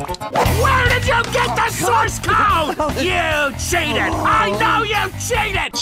Where did you get the source code? You cheated! I know you cheated!